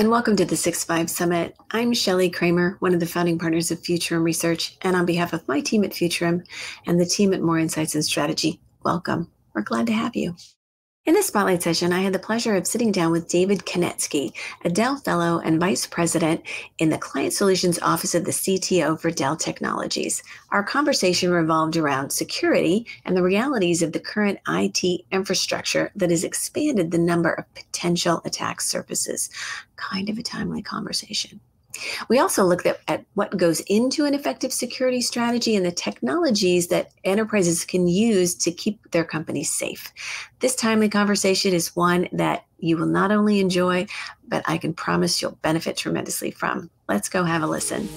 and welcome to the 6-5 Summit. I'm Shelly Kramer, one of the founding partners of Futurum Research, and on behalf of my team at Futurum and the team at Moor Insights and Strategy, welcome. We're glad to have you. In this spotlight session, I had the pleasure of sitting down with David Konetski, a Dell Fellow and Vice President in the Client Solutions Office of the CTO for Dell Technologies. Our conversation revolved around security and the realities of the current IT infrastructure that has expanded the number of potential attack surfaces. Kind of a timely conversation. We also looked at, at, what goes into an effective security strategy and the technologies that enterprises can use to keep their companies safe. This timely conversation is one that you will not only enjoy, but I can promise you'll benefit tremendously from. Let's go have a listen.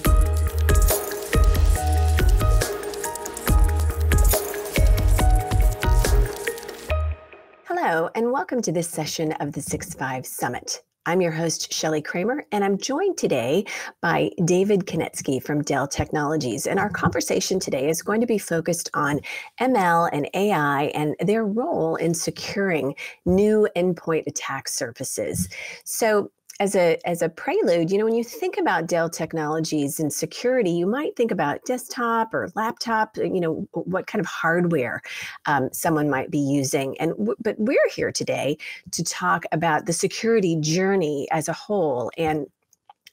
Hello, and welcome to this session of the 6 5 Summit. I'm your host, Shelly Kramer, and I'm joined today by David Konetski from Dell Technologies. And our conversation today is going to be focused on ML and AI and their role in securing new endpoint attack surfaces. So, as a as a prelude, you know, when you think about Dell Technologies and security, you might think about desktop or laptop. You know, what kind of hardware um, someone might be using. And but we're here today to talk about the security journey as a whole and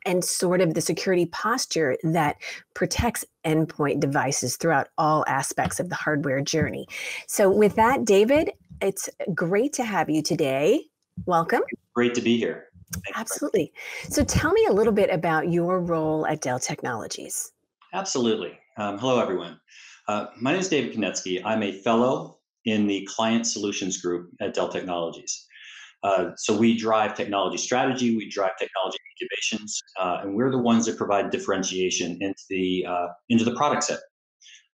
and sort of the security posture that protects endpoint devices throughout all aspects of the hardware journey. So, with that, David, it's great to have you today. Welcome. Great to be here. Absolutely. So tell me a little bit about your role at Dell Technologies. Absolutely. Um, hello, everyone. Uh, my name is David Konetski. I'm a fellow in the Client Solutions Group at Dell Technologies. Uh, so we drive technology strategy, we drive technology incubations, uh, and we're the ones that provide differentiation into the uh, into the product set.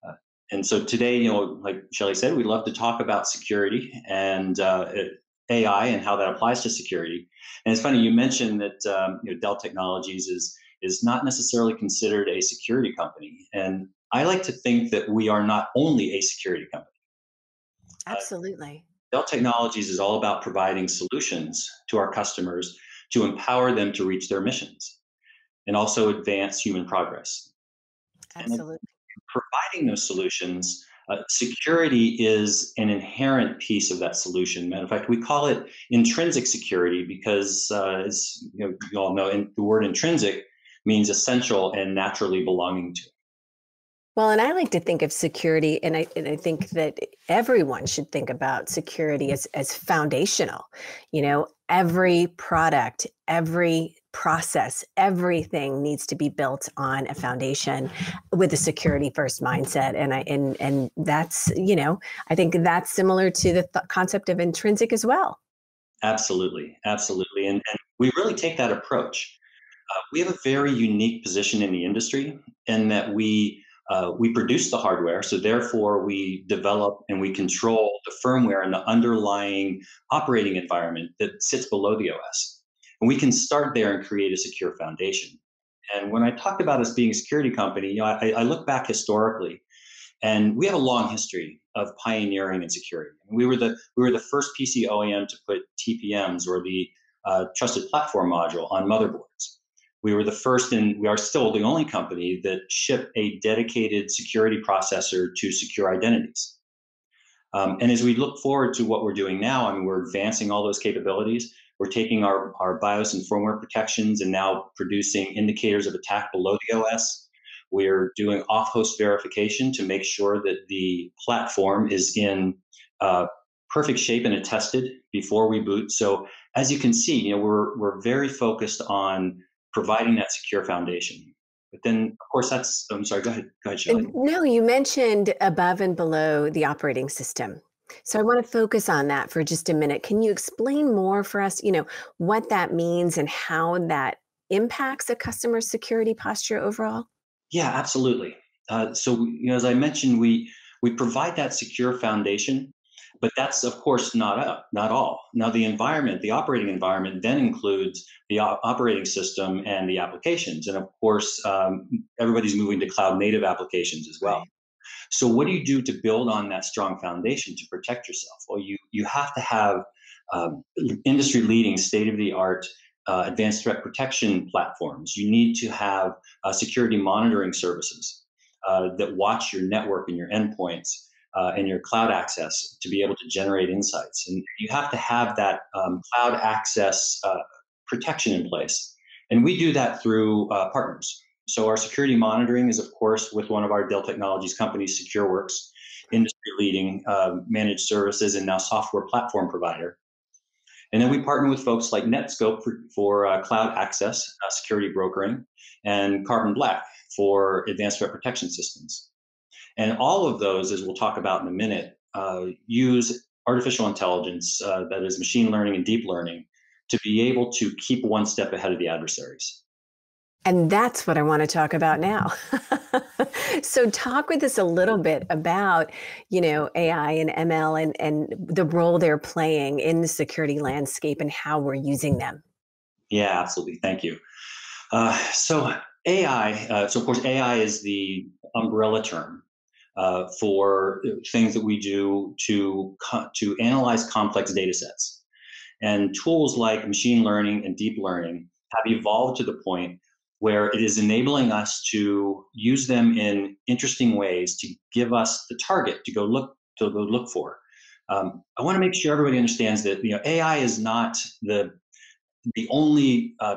Uh, and so today, you know, like Shelly said, we love to talk about security, and uh, it, AI and how that applies to security. And it's funny you mentioned that um, you know, Dell Technologies is is not necessarily considered a security company, and I like to think that we are not only a security company. Absolutely. Uh, Dell Technologies is all about providing solutions to our customers to empower them to reach their missions and also advance human progress. Absolutely. providing those solutions, uh, security is an inherent piece of that solution. Matter of fact, we call it intrinsic security because, uh, as you, know, you, all know, in, the word intrinsic means essential and naturally belonging to. Well, and I like to think of security, and I, and I think that everyone should think about security as, as foundational. You know, every product, every process, everything needs to be built on a foundation with a security first mindset. And I and and that's you know I think that's similar to the th- concept of intrinsic as well. Absolutely, absolutely, and, and we really take that approach. Uh, we have a very unique position in the industry in that we uh, we produce the hardware, so therefore we develop and we control the firmware and the underlying operating environment that sits below the OS. And we can start there and create a secure foundation. And when I talked about us being a security company, you know, I, I look back historically, and we have a long history of pioneering in security. We were the we were the first PC OEM to put TPMs or the uh, trusted platform module on motherboards. We were the first, and we are still the only company that ship a dedicated security processor to secure identities. Um, and as we look forward to what we're doing now, I mean, we're advancing all those capabilities. We're taking our, our BIOS and firmware protections and now producing indicators of attack below the OS. We're doing off host verification to make sure that the platform is in uh, perfect shape and attested before we boot. So as you can see, you know, we're, we're very focused on providing that secure foundation. But then, of course, that's, I'm sorry, go ahead, go ahead, Shelly. No, you mentioned above and below the operating system. So I want to focus on that for just a minute. Can you explain more for us, you know, what that means and how that impacts a customer's security posture overall? Yeah, absolutely. Uh, so, you know, as I mentioned, we we provide that secure foundation, but that's of course not up, not all. Now, the environment, the operating environment, then includes the op- operating system and the applications, and of course, um, everybody's moving to cloud native applications as well. So what do you do to build on that strong foundation to protect yourself? Well, you you have to have um, industry leading, state of the art uh, advanced threat protection platforms. You need to have uh, security monitoring services uh, that watch your network and your endpoints uh, and your cloud access to be able to generate insights. And you have to have that um, cloud access uh, protection in place. And we do that through uh, partners. So our security monitoring is, of course, with one of our Dell Technologies companies, SecureWorks, industry leading managed services and now software platform provider. And then we partner with folks like Netskope for, for uh, cloud access, uh, security brokering, and Carbon Black for advanced threat protection systems. And all of those, as we'll talk about in a minute, uh, use artificial intelligence, uh, that is machine learning and deep learning, to be able to keep one step ahead of the adversaries. And that's what I want to talk about now. so talk with us a little bit about, you know, AI and ML and, and the role they're playing in the security landscape and how we're using them. Yeah, absolutely. Thank you. Uh, so AI, uh, so of course, AI is the umbrella term uh, for things that we do to to analyze complex data sets. And tools like machine learning and deep learning have evolved to the point where it is enabling us to use them in interesting ways to give us the target to go look to go look for. Um, I want to make sure everybody understands that you know AI is not the the only uh,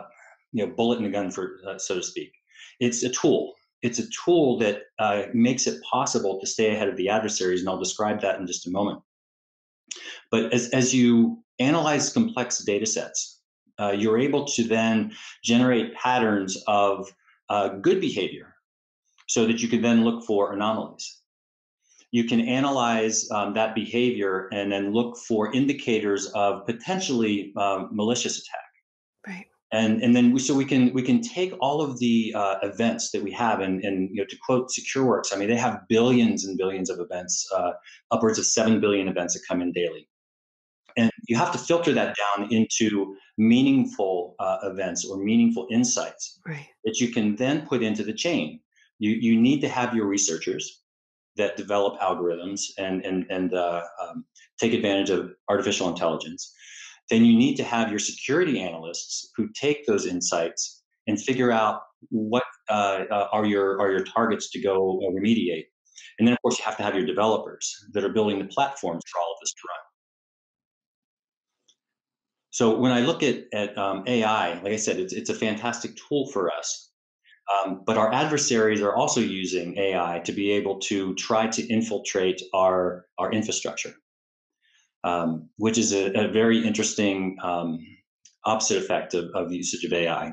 you know bullet in the gun for uh, so to speak. It's a tool. It's a tool that uh, makes it possible to stay ahead of the adversaries, and I'll describe that in just a moment. But as as you analyze complex data sets, uh, you're able to then generate patterns of uh, good behavior so that you can then look for anomalies. You can analyze um, that behavior and then look for indicators of potentially um, malicious attack. And, and then we, so we can we can take all of the uh, events that we have and, and you know to quote SecureWorks, I mean they have billions and billions of events, uh, upwards of seven billion events that come in daily and you have to filter that down into meaningful uh, events or meaningful insights right. that you can then put into the chain. You, you need to have your researchers that develop algorithms and, and, and uh, um, take advantage of artificial intelligence. Then you need to have your security analysts who take those insights and figure out what uh, uh are your are your targets to go uh, remediate. And then, of course, you have to have your developers that are building the platforms for all of this to run. So when I look at, at um, AI, like I said, it's, it's a fantastic tool for us. Um, but our adversaries are also using AI to be able to try to infiltrate our, our infrastructure, um, which is a, a very interesting um, opposite effect of, of usage of AI.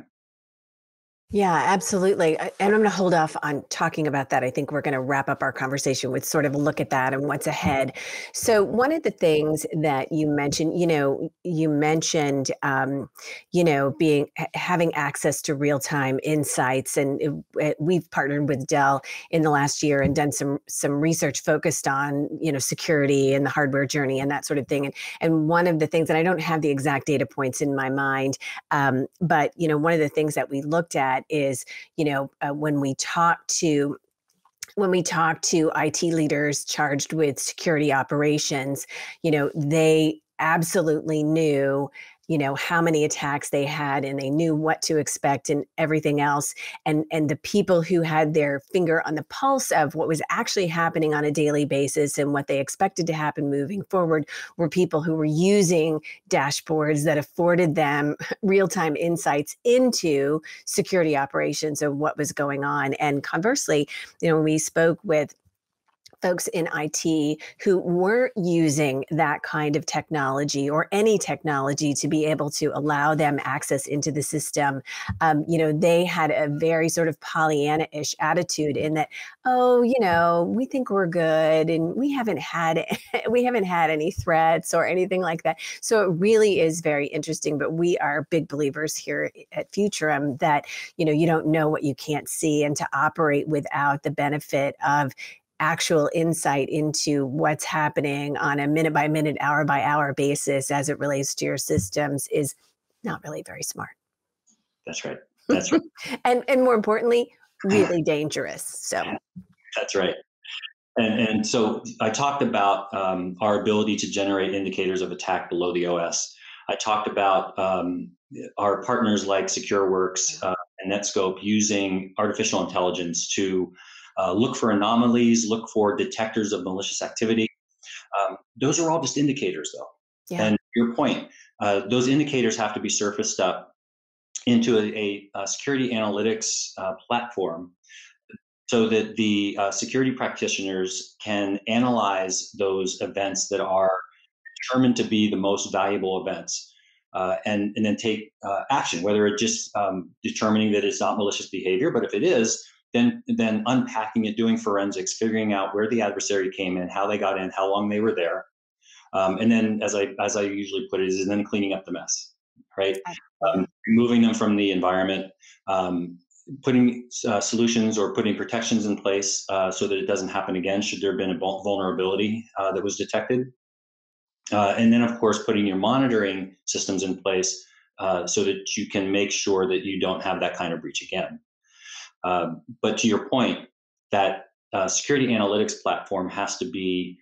Yeah, absolutely. And I'm going to hold off on talking about that. I think we're going to wrap up our conversation with sort of a look at that and what's ahead. So, one of the things that you mentioned, you know, you mentioned, um, you know, being having access to real time insights, and it, it, we've partnered with Dell in the last year and done some some research focused on, you know, security and the hardware journey and that sort of thing. And and one of the things, and I don't have the exact data points in my mind, um, but you know, one of the things that we looked at is, you know, uh, when we talk to when we talk to IT leaders charged with security operations, you know, they absolutely knew you know how many attacks they had and they knew what to expect and everything else and and the people who had their finger on the pulse of what was actually happening on a daily basis and what they expected to happen moving forward were people who were using dashboards that afforded them real-time insights into security operations of what was going on. And conversely you know we spoke with folks in IT who weren't using that kind of technology or any technology to be able to allow them access into the system, um, you know, they had a very sort of Pollyanna-ish attitude in that, oh, you know, we think we're good and we haven't had we haven't had any threats or anything like that. So it really is very interesting. But we are big believers here at Futurum that you know you don't know what you can't see, and to operate without the benefit of actual insight into what's happening on a minute by minute, hour by hour basis as it relates to your systems is not really very smart. That's right. That's right. and and more importantly, really dangerous. So that's right. And and so I talked about um, our ability to generate indicators of attack below the OS. I talked about um, our partners like SecureWorks uh, and Netskope using artificial intelligence to uh, look for anomalies, look for detectors of malicious activity. Um, those are all just indicators, though. Yeah. And your point, uh, those indicators have to be surfaced up into a, a security analytics uh, platform so that the uh, security practitioners can analyze those events that are determined to be the most valuable events uh, and, and then take uh, action, whether it's just um, determining that it's not malicious behavior, but if it is, then, then unpacking it, doing forensics, figuring out where the adversary came in, how they got in, how long they were there. Um, and then, as I, as I usually put it, is then cleaning up the mess, right? Um, removing them from the environment, um, putting uh, solutions or putting protections in place uh, so that it doesn't happen again should there have been a vulnerability uh, that was detected. Uh, and then, of course, putting your monitoring systems in place uh, so that you can make sure that you don't have that kind of breach again. Um, but to your point, that uh, security analytics platform has to be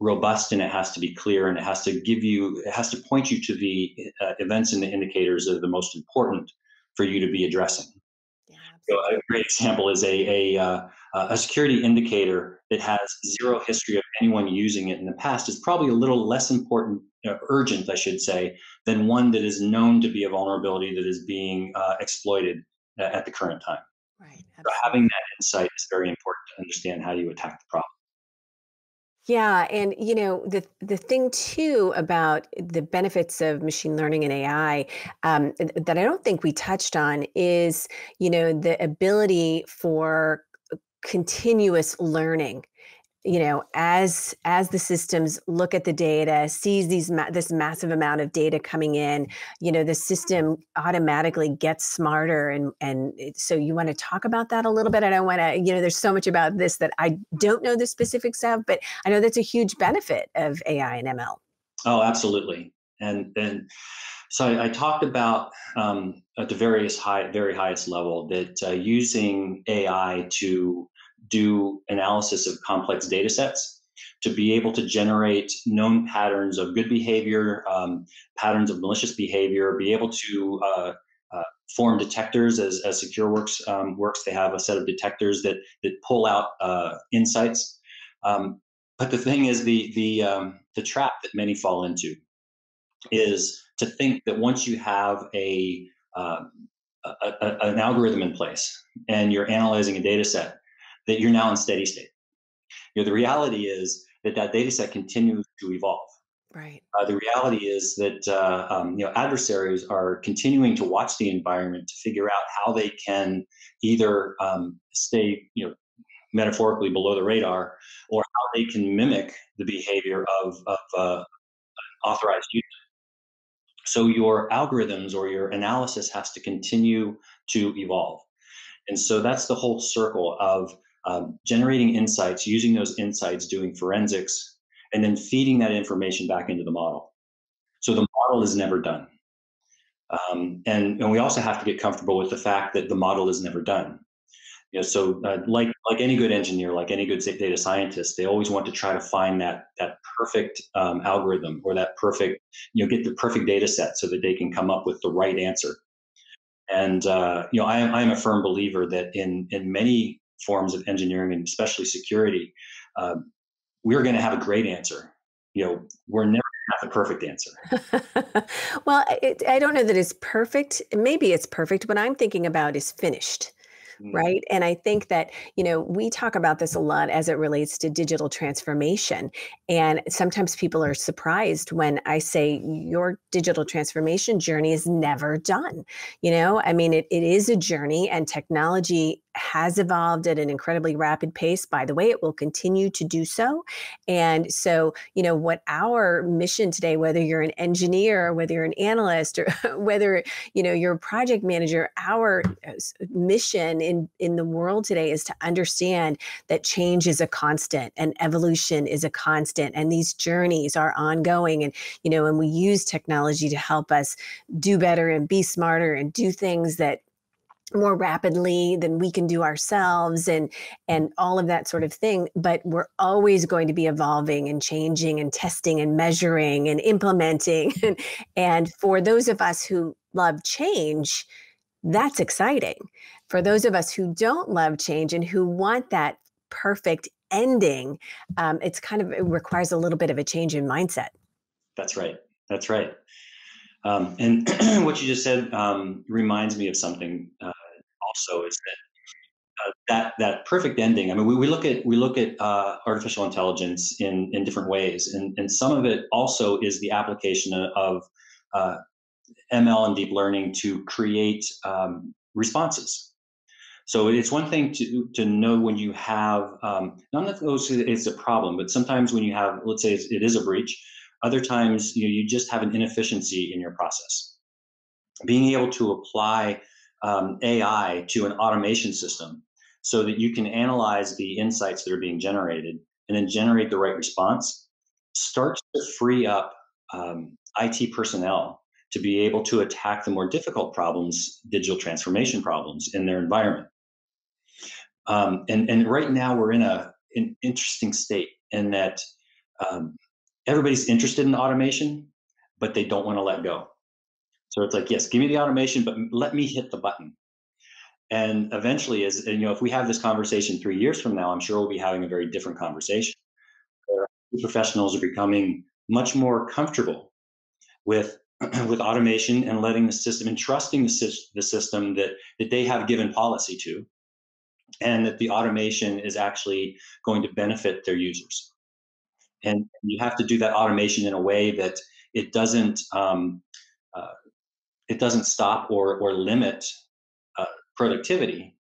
robust and it has to be clear and it has to give you, it has to point you to the events and the indicators that are the most important for you to be addressing. So a great example is a, a, uh, a security indicator that has zero history of anyone using it in the past is probably a little less important, uh, urgent, I should say, than one that is known to be a vulnerability that is being uh, exploited at the current time. Right. So having that insight is very important to understand how you attack the problem. Yeah, and you know the the thing too about the benefits of machine learning and AI um, that I don't think we touched on is you know the ability for continuous learning you know as as the systems look at the data sees these ma- this massive amount of data coming in you know the system automatically gets smarter and and it, so you want to talk about that a little bit? I don't want to you know there's so much about this that i don't know the specifics of but i know that's a huge benefit of ai and ml oh absolutely. And and so I, I talked about um, at the various high, very highest level that uh, using AI to do analysis of complex data sets to be able to generate known patterns of good behavior, um, patterns of malicious behavior, be able to uh, uh, form detectors as, as SecureWorks um, works. They have a set of detectors that that pull out uh, insights. Um, but the thing is, the the um, the trap that many fall into is to think that once you have a, uh, a, a an algorithm in place and you're analyzing a data set, that you're now in steady state. You know, the reality is that that data set continues to evolve. Right. Uh, the reality is that uh, um, you know adversaries are continuing to watch the environment to figure out how they can either um, stay you know metaphorically below the radar or how they can mimic the behavior of, of uh, authorized user. So your algorithms or your analysis has to continue to evolve. And so that's the whole circle of um, generating insights, using those insights, doing forensics, and then feeding that information back into the model. So the model is never done. Um, and, and we also have to get comfortable with the fact that the model is never done. You know, so uh, like like any good engineer, like any good data scientist, they always want to try to find that that perfect um, algorithm or that perfect, you know, get the perfect data set so that they can come up with the right answer. And uh, you know, I, I'm a firm believer that in in many forms of engineering and especially security, um, we're going to have a great answer. You know, we're never have the perfect answer. well, it, I don't know that it's perfect. Maybe it's perfect. What I'm thinking about is finished. Mm. right and i think that you know we talk about this a lot as it relates to digital transformation and sometimes people are surprised when i say your digital transformation journey is never done you know i mean it, it is a journey and technology has evolved at an incredibly rapid pace. By the way, it will continue to do so. And so, you know, what our mission today, whether you're an engineer, whether you're an analyst, or whether, you know, you're a project manager, our uh, mission in, in the world today is to understand that change is a constant and evolution is a constant. And these journeys are ongoing. And, you know, and we use technology to help us do better and be smarter and do things that more rapidly than we can do ourselves and and all of that sort of thing but we're always going to be evolving and changing and testing and measuring and implementing. And for those of us who love change that's exciting. For those of us who don't love change and who want that perfect ending um, it's kind of it requires a little bit of a change in mindset. That's right. That's right. Um, and what you just said um, reminds me of something uh, also is that uh, that that perfect ending. I mean, we, we look at we look at uh, artificial intelligence in in different ways, and and some of it also is the application of uh, ML and deep learning to create um, responses. So it's one thing to to know when you have um, not that those it's a problem, but sometimes when you have, let's say it is a breach, other times you know, you just have an inefficiency in your process. Being able to apply um, AI to an automation system so that you can analyze the insights that are being generated and then generate the right response starts to free up um, IT personnel to be able to attack the more difficult problems, digital transformation problems in their environment. Um, and, and right now we're in a, an interesting state in that um, everybody's interested in automation, but they don't want to let go. So it's like, yes, give me the automation, but let me hit the button. And eventually, as you know, if we have this conversation three years from now, I'm sure we'll be having a very different conversation. Professionals are becoming much more comfortable with with automation and letting the system and trusting the, the system that that they have given policy to, and that the automation is actually going to benefit their users. And you have to do that automation in a way that it doesn't um, uh, it doesn't stop or or limit uh, productivity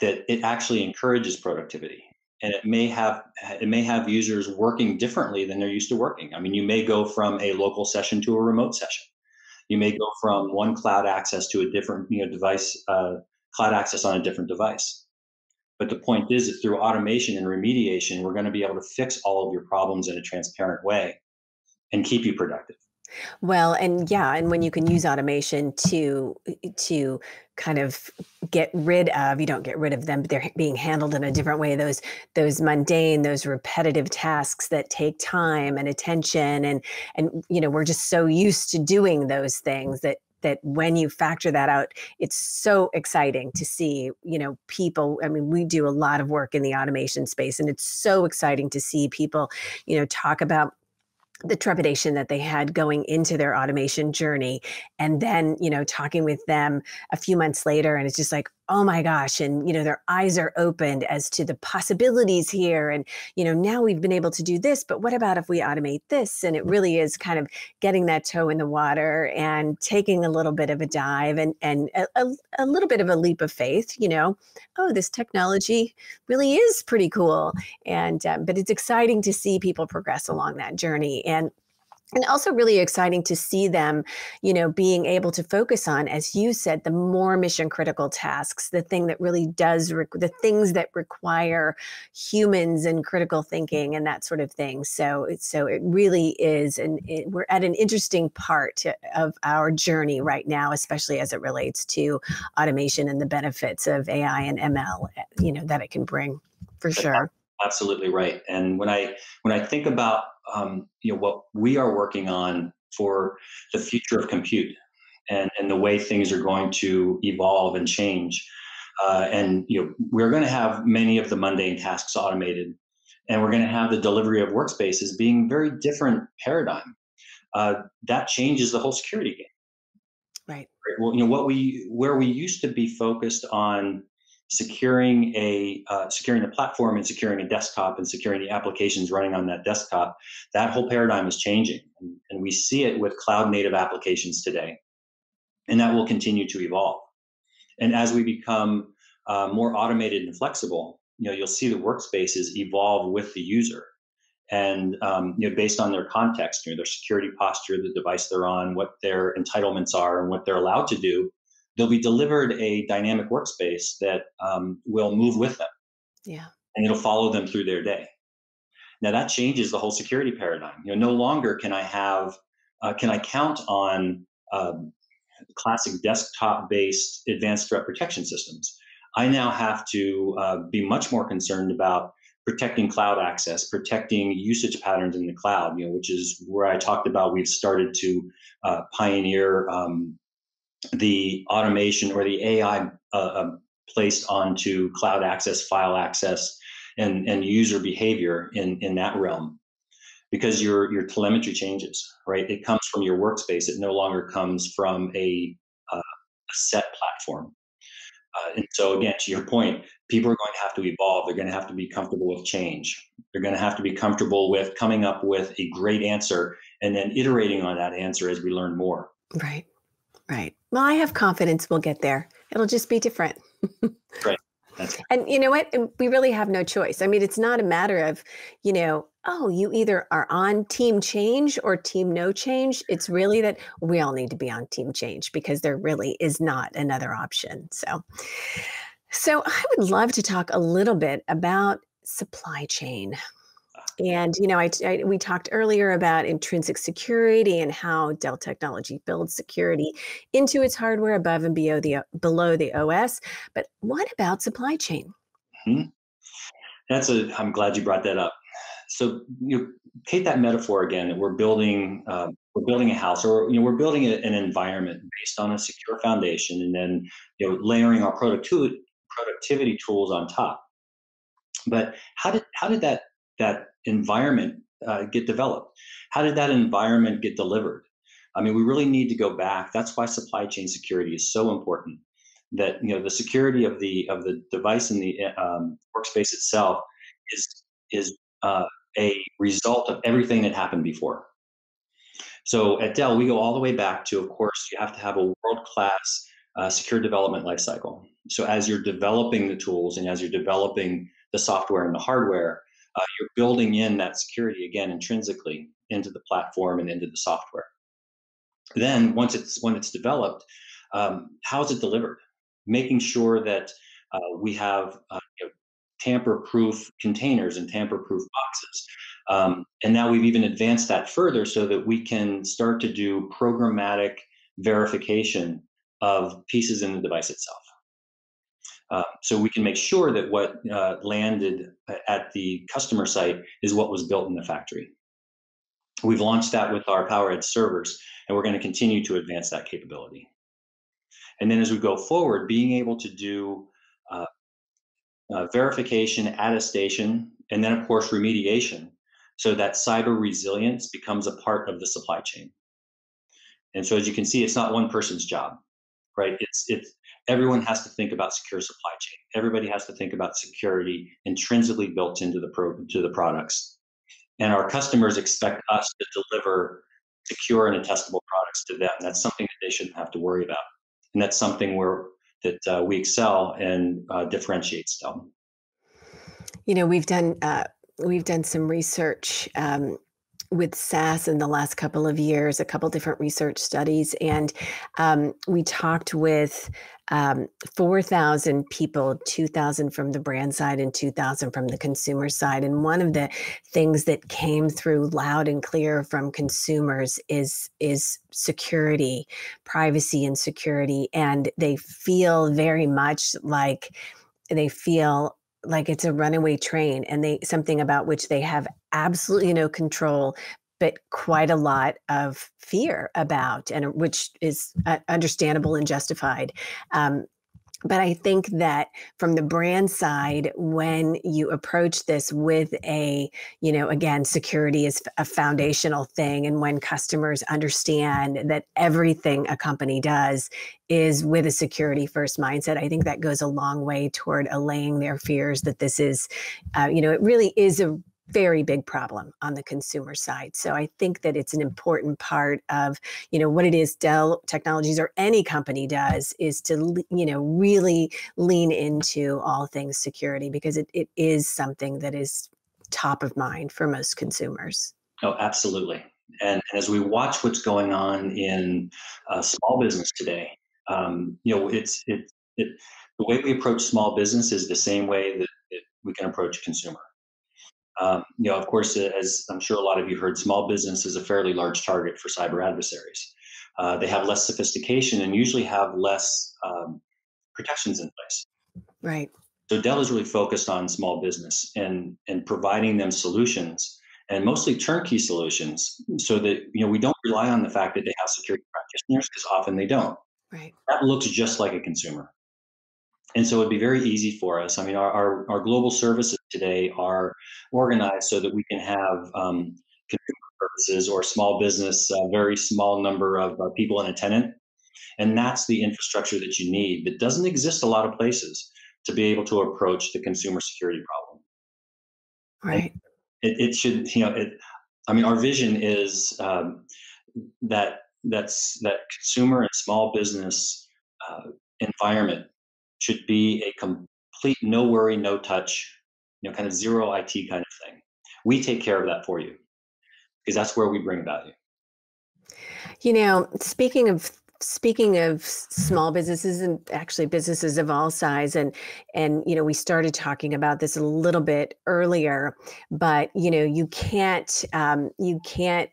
that it actually encourages productivity. And it may have it may have users working differently than they're used to working. I mean you may go from a local session to a remote session. You may go from one cloud access to a different you know device uh, cloud access on a different device. But the point is that through automation and remediation we're going to be able to fix all of your problems in a transparent way and keep you productive well, and yeah, and when you can use automation to eh, to kind of get rid of, you don't get rid of them, but they're being handled in a different way. Those those mundane, those repetitive tasks that take time and attention, and and you know we're just so used to doing those things that that when you factor that out it's so exciting to see you know people i mean we do a lot of work in the automation space and it's so exciting to see people you know talk about the trepidation that they had going into their automation journey and then you know talking with them a few months later and it's just like oh my gosh and you know their eyes are opened as to the possibilities here and you know now we've been able to do this but what about if we automate this? And it really is kind of getting that toe in the water and taking a little bit of a dive and and a, a, a little bit of a leap of faith you know oh this technology really is pretty cool. And um, but it's exciting to see people progress along that journey. And and also really exciting to see them you know being able to focus on as you said the more mission critical tasks the thing that really does the things that require humans and critical thinking and that sort of thing. So so it really is and we're at an interesting part of our journey right now especially as it relates to automation and the benefits of ai and ml eh, you know that it can bring for sure. absolutely right. And when i when i think about um, you know what we are working on for the future of compute and, and the way things are going to evolve and change. Uh, and you know we're going to have many of the mundane tasks automated, and we're going to have the delivery of workspaces being very different paradigm. Uh, that changes the whole security game. Right. Well, you know what we where we used to be focused on securing a uh, securing the platform and securing a desktop and securing the applications running on that desktop that whole paradigm is changing. And, and we see it with cloud native applications today. And that will continue to evolve. And as we become uh, more automated and flexible you know you'll see the workspaces evolve with the user. And um, you know based on their context you know their security posture the device they're on what their entitlements are and what they're allowed to do they'll be delivered a dynamic workspace that um, will move with them. Yeah. And it'll follow them through their day. Now that changes the whole security paradigm. You know, no longer can I have, uh, can I count on, um, classic desktop based advanced threat protection systems. I now have to uh, be much more concerned about protecting cloud access, protecting usage patterns in the cloud, you know, which is where I talked about we've started to uh, pioneer um, the automation or the AI uh, um, placed onto cloud access, file access, and, and user behavior in, in that realm. Because your, your telemetry changes, right? It comes from your workspace. It no longer comes from a, uh, a set platform. Uh, and so, again, to your point, people are going to have to evolve. They're going to have to be comfortable with change. They're going to have to be comfortable with coming up with a great answer and then iterating on that answer as we learn more. Right. Right. Well, I have confidence we'll get there. It'll just be different. right. And you know what? We really have no choice. I mean, it's not a matter of, you know, oh, you either are on team change or team no change. It's really that we all need to be on team change because there really is not another option. So, so I would love to talk a little bit about supply chain. And you know, I, I, we talked earlier about intrinsic security and how Dell Technology builds security into its hardware above and below the below the OS. But what about supply chain? Mm-hmm. That's a. I'm glad you brought that up. So you take that metaphor again. We're building. Uh, we're building a house, or you know, we're building a, an environment based on a secure foundation, and then you know, layering our productivity productivity tools on top. But how did how did that that environment uh, get developed? How did that environment get delivered? I mean, we really need to go back. That's why supply chain security is so important. That you know the security of the of the device and the um, workspace itself is is uh, a result of everything that happened before. So at Dell, we go all the way back to, of course, you have to have a world class uh, secure development lifecycle. So as you're developing the tools and as you're developing the software and the hardware, uh, you're building in that security again intrinsically into the platform and into the software. Then once it's when it's developed, um, how is it delivered? Making sure that uh, we have uh, you know, tamper-proof containers and tamper-proof boxes. Um, and now we've even advanced that further so that we can start to do programmatic verification of pieces in the device itself. Uh, so we can make sure that what uh, landed at the customer site is what was built in the factory. We've launched that with our PowerEdge servers, and we're going to continue to advance that capability. And then as we go forward, being able to do uh, uh verification, attestation, and then of course remediation, so that cyber resilience becomes a part of the supply chain. And so as you can see, it's not one person's job, right? It's it's everyone has to think about secure supply chain. Everybody has to think about security intrinsically built into the pro, to the products. And our customers expect us to deliver secure and attestable products to them. That's something that they shouldn't have to worry about. And that's something where that uh, we excel and uh, differentiates them. You know, we've done uh, we've done some research um, with SAS in the last couple of years, a couple different research studies, and um, we talked with um, 4,000 people, 2,000 from the brand side and 2,000 from the consumer side. And one of the things that came through loud and clear from consumers is is security, privacy, and security, and they feel very much like they feel like it's a runaway train and they something about which they have absolutely no control but quite a lot of fear about and which is uh, understandable and justified. Um, but I think that from the brand side, when you approach this with a, you know, again, security is a foundational thing. And when customers understand that everything a company does is with a security first mindset, I think that goes a long way toward allaying their fears that this is, uh, you know, it really is a very big problem on the consumer side. So I think that it's an important part of, you know, what it is Dell Technologies or any company does is to, you know, really lean into all things security because it, it is something that is top of mind for most consumers. Oh, absolutely. And, and as we watch what's going on in uh, small business today, um, you know, it's it, it the way we approach small business is the same way that, that we can approach consumer um, you know, of course, as I'm sure a lot of you heard, small business is a fairly large target for cyber adversaries. Uh, they have less sophistication and usually have less um, protections in place. Right. So Dell is really focused on small business and and providing them solutions and mostly turnkey solutions so that you know we don't rely on the fact that they have security practitioners because often they don't. Right. That looks just like a consumer. And so it'd be very easy for us. I mean, our, our, our global services today are organized so that we can have um, consumer purposes or small business, a very small number of uh, people in a tenant. And that's the infrastructure that you need that doesn't exist a lot of places to be able to approach the consumer security problem. Right. It, it should, you know, it, I mean, our vision is um, that that's that consumer and small business uh, environment should be a complete no worry, no touch, you know, kind of zero IT kind of thing. We take care of that for you because that's where we bring value. You know, speaking of speaking of small businesses and actually businesses of all size and and you know we started talking about this a little bit earlier but you know you can't um, you can't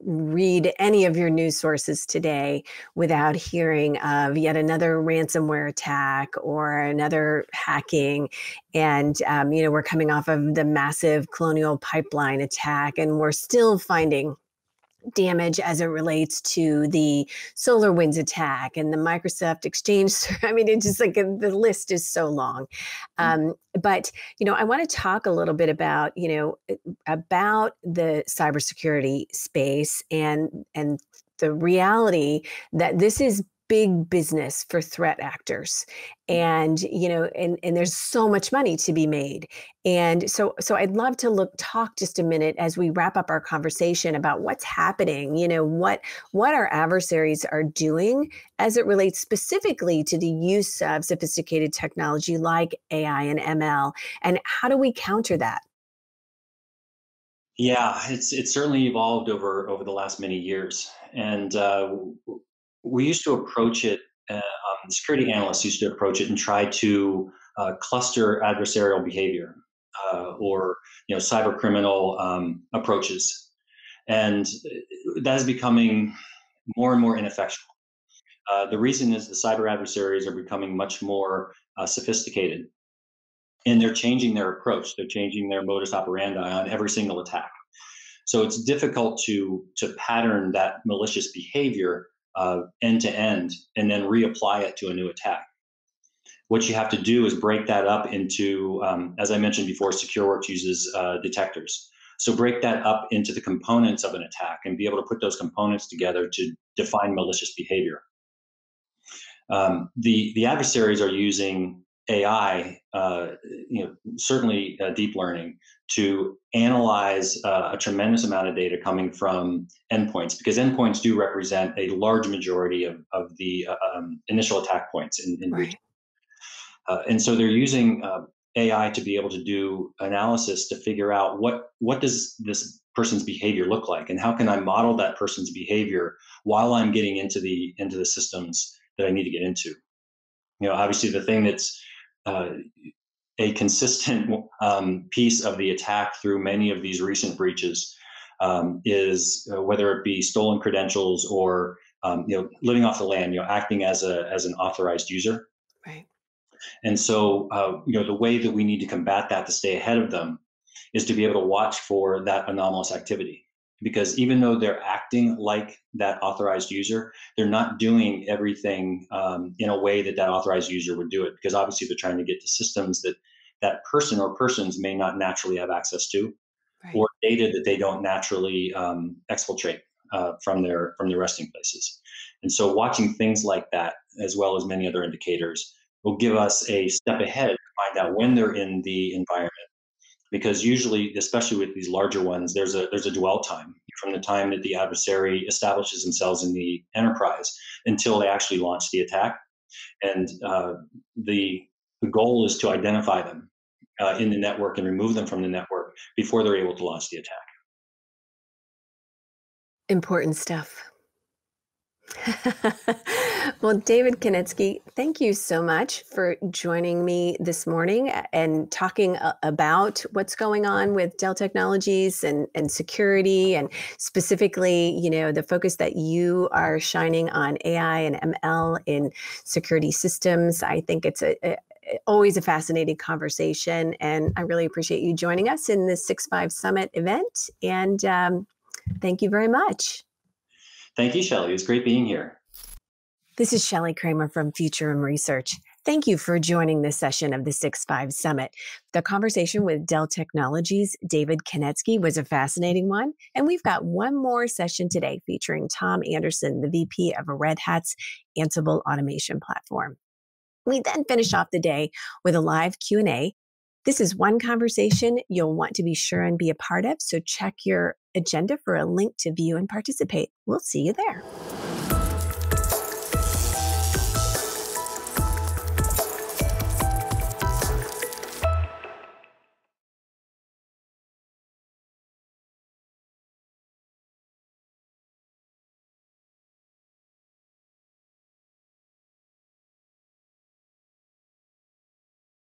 read any of your news sources today without hearing of yet another ransomware attack or another hacking. And, um, you know, we're coming off of the massive colonial pipeline attack, and we're still finding damage as it relates to the SolarWinds attack and the Microsoft Exchange. I mean, it's just like the list is so long. Mm. Um, but you know, I want to talk a little bit about you know about the cybersecurity space and and the reality that this is big business for threat actors and you know and and there's so much money to be made. And so so i'd love to look talk just a minute as we wrap up our conversation about what's happening you know what what our adversaries are doing as it relates specifically to the use of sophisticated technology like ai and ml and how do we counter that? Yeah, it's it's certainly evolved over over the last many years, and uh, we used to approach it, uh, um, security analysts used to approach it and try to uh, cluster adversarial behavior uh, or you know cyber criminal um, approaches, and that is becoming more and more ineffectual. Uh, the reason is the cyber adversaries are becoming much more uh, sophisticated, and they're changing their approach. They're changing their modus operandi on every single attack. So it's difficult to to pattern that malicious behavior uh, end to end and then reapply it to a new attack. What you have to do is break that up into, um, as I mentioned before, SecureWorks uses uh, detectors. So break that up into the components of an attack and be able to put those components together to define malicious behavior. Um, the the adversaries are using AI, uh, you know, certainly uh, deep learning, to analyze uh, a tremendous amount of data coming from endpoints, because endpoints do represent a large majority of, of the uh, um, initial attack points in, in right. Uh, and so they're using uh, AI to be able to do analysis to figure out what what does this person's behavior look like, and how can I model that person's behavior while I'm getting into the into the systems that I need to get into. You know, obviously the thing that's uh, a consistent um, piece of the attack through many of these recent breaches um, is uh, whether it be stolen credentials or um, you know living off the land, you know, acting as a as an authorized user. Right. And so uh, you know the way that we need to combat that to stay ahead of them is to be able to watch for that anomalous activity because even though they're acting like that authorized user, they're not doing everything um, in a way that that authorized user would do it. Because obviously, they're trying to get to systems that that person or persons may not naturally have access to, right. or data that they don't naturally um, exfiltrate uh, from their from their resting places. And so, watching things like that, as well as many other indicators, will give us a step ahead to find out when they're in the environment because usually, especially with these larger ones, there's a there's a dwell time from the time that the adversary establishes themselves in the enterprise until they actually launch the attack, and uh, the the goal is to identify them uh, in the network and remove them from the network before they're able to launch the attack. Important stuff. well, David Konetski, thank you so much for joining me this morning and talking about what's going on with Dell Technologies and, and security, and specifically, you know, the focus that you are shining on AI and ML in security systems. I think it's a, a always a fascinating conversation, and I really appreciate you joining us in this Six Five Summit event. And um, thank you very much. Thank you, Shelly. It was great being here. This is Shelly Kramer from Futurum Research. Thank you for joining this session of the 6-5 Summit. The conversation with Dell Technologies' David Konetski was a fascinating one, and we've got one more session today featuring Tom Anderson, the VP of a Red Hat's Ansible automation platform. We then finish off the day with a live Q&A. This is one conversation you'll want to be sure and be a part of, so check your agenda for a link to view and participate. We'll see you there.